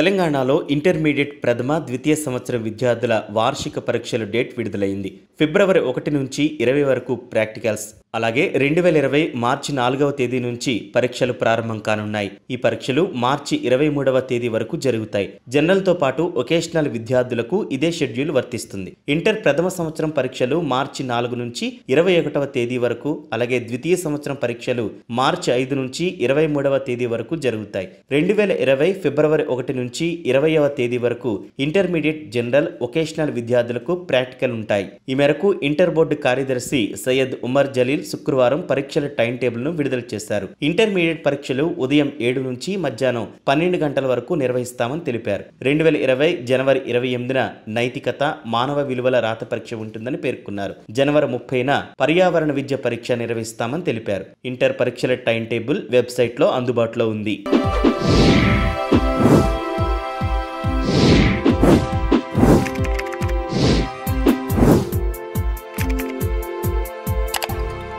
తెలంగాణలో ఇంటర్మీడియట్ ప్రథమ ద్వితీయ సంవత్సరం విద్యార్థుల వార్షిక పరీక్షల డేట్ విడుదలైంది. ఫిబ్రవరి ఒకటి నుంచి ఇరవై వరకు ప్రాక్టికల్స్ అలాగే రెండు వేల ఇరవై మార్చి నాలుగవ తేదీ నుంచి పరీక్షలు ప్రారంభం కానున్నాయి. ఈ పరీక్షలు మార్చి ఇరవై మూడవ తేదీ వరకు జరుగుతాయి. జనరల్తో పాటు ఒకేషనల్ విద్యార్థులకు ఇదే షెడ్యూల్ వర్తిస్తుంది. ఇంటర్ ప్రథమ సంవత్సరం పరీక్షలు మార్చి నాలుగు నుంచి ఇరవై ఒకటవ తేదీ వరకు అలాగే ద్వితీయ సంవత్సరం పరీక్షలు మార్చి ఐదు నుంచి ఇరవై మూడవ తేదీ వరకు జరుగుతాయి. రెండు వేల ఇరవై ఫిబ్రవరి ఒకటి నుంచి ఇరవైవ తేదీ వరకు ఇంటర్మీడియట్ జనరల్ ఒకేషనల్ విద్యార్థులకు ప్రాక్టికల్ ఉంటాయి. ఈ మేరకు ఇంటర్ బోర్డు కార్యదర్శి సయ్యద్ ఉమర్ జలీల్ శుక్రవారం పరీక్షల టైం టేబుల్ను విడుదల చేశారు. ఇంటర్మీడియట్ పరీక్షలు ఉదయం ఏడు నుంచి మధ్యాహ్నం పన్నెండు గంటల వరకు నిర్వహిస్తామని తెలిపారు. రెండు వేల ఇరవై జనవరి ఇరవై ఎనిమిదిన నైతికత మానవ విలువల రాత పరీక్ష ఉంటుందని పేర్కొన్నారు. జనవరి ముప్పైన పర్యావరణ విద్య పరీక్ష నిర్వహిస్తామని తెలిపారు. ఇంటర్ పరీక్షల టైం టేబుల్ వెబ్సైట్లో అందుబాటులో ఉంది.